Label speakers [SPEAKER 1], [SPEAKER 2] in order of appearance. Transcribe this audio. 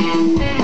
[SPEAKER 1] Música